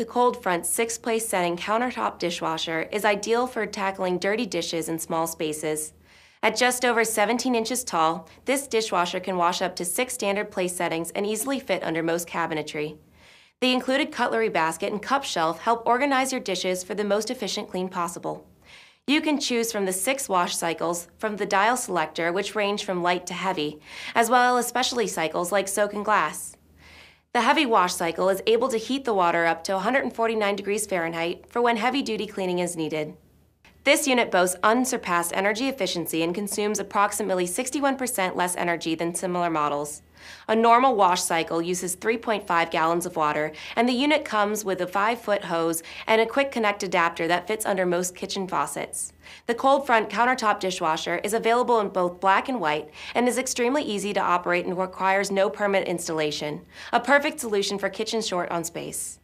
The Koldfront six place setting countertop dishwasher is ideal for tackling dirty dishes in small spaces. At just over 17 inches tall, this dishwasher can wash up to six standard place settings and easily fit under most cabinetry. The included cutlery basket and cup shelf help organize your dishes for the most efficient clean possible. You can choose from the six wash cycles from the dial selector, which range from light to heavy, as well as specialty cycles like soak and glass. The heavy wash cycle is able to heat the water up to 149 degrees Fahrenheit for when heavy-duty cleaning is needed. This unit boasts unsurpassed energy efficiency and consumes approximately 61% less energy than similar models. A normal wash cycle uses 3.5 gallons of water, and the unit comes with a 5-foot hose and a quick connect adapter that fits under most kitchen faucets. The Koldfront countertop dishwasher is available in both black and white and is extremely easy to operate and requires no permanent installation. A perfect solution for kitchens short on space.